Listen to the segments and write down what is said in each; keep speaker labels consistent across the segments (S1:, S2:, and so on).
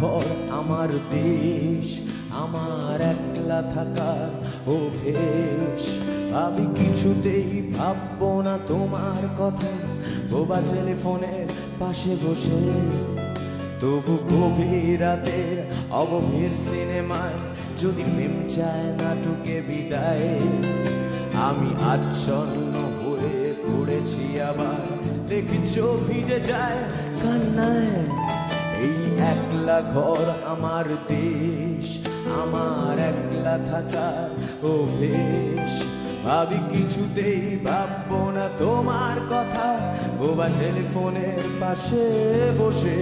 S1: ঘর আমার দেশ, আমার একলা থাকার অভ্যেস। আমি কিছুতেই ভাববো না তোমার কথা। বোবা টেলিফোনের পাশে বসে। তবু গভীর রাতের অগভীর সিনেমায় যদি প্রেম চায় নাটকে বিদায়। আমি আচ্ছন্ন হয়ে পড়েছি আবার। দেখি চোখ ভিজে যায় কান্নায়। একলা ঘর আমার দেশ, আমার একলা থাকার অভ্যেস। ভাবি কিছুতেই ভাববো না তোমার কথা। বোবা টেলিফোনের পাশে বসে,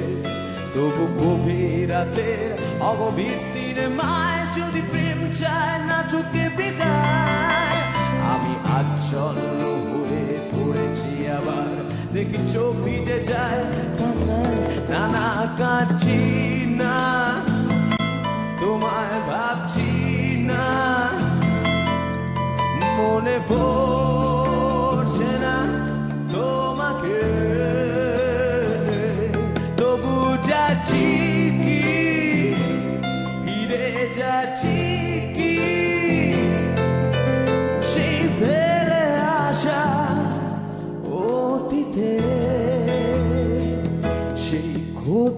S1: তবু গভীর রাতের অগভীর সিনেমায় যদি প্রেম চায় না নাটকে বিদায়। আমি আচ্ছন্ন হয়ে পড়েছি আবার, দেখি চোখ ভিজে যায় কান্নায় না না না তোমায় ভাবছি না। মনে পড়ছে না তোমাকে তবু যাচ্ছি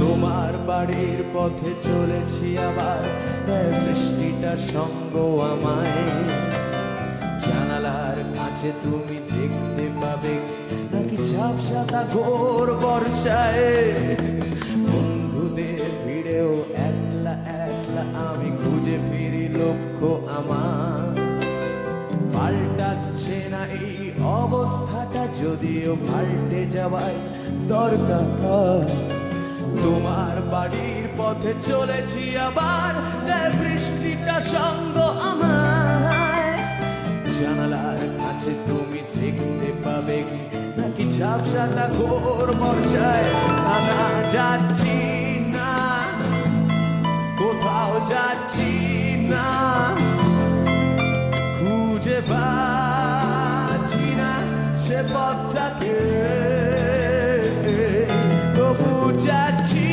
S1: তোমার বাড়ির পথে চলেছি আবার বৃষ্টিটা সঙ্গ আমায়। জানালার কাছে তুমি দেখতে পাবে, নাকি ঝাপসাতা ঘোর বর্ষায়? বন্ধুদের ভিড়েও একলা একলা আমি খুঁজে ফিরি লক্ষ্য আমার। পাল্টাচ্ছে না এই অবস্থাটা, যদিও পাল্টে যাওয়ায় দরকার তোমার বাড়ির পথে চলেছি আবার বৃষ্টিটা সঙ্গ আমায়। জানালার কাছে তুমি দেখতে পাবে নাকি ঝাপসাটা ঘোর বর্ষায় না যাচ্ছি না? কোথাও যাচ্ছি না? খুঁজে পাচ্ছি না সে পথটাকে। তবু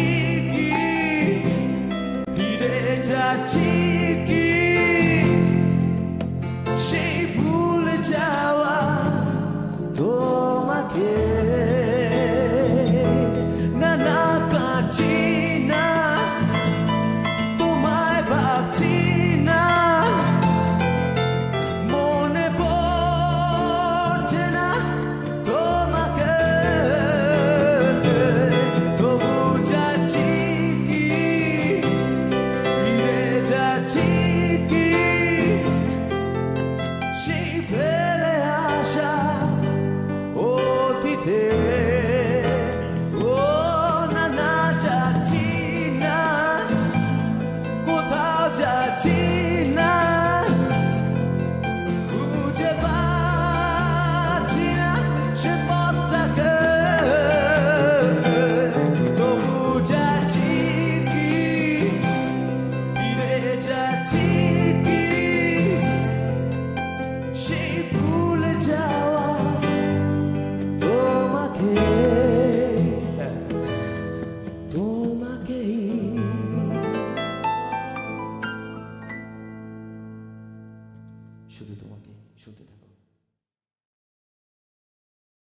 S1: শুধু তোমাকে শুনতে থাকো।